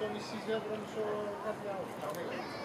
το μισή ευρώ, μισό κάτι άλλο.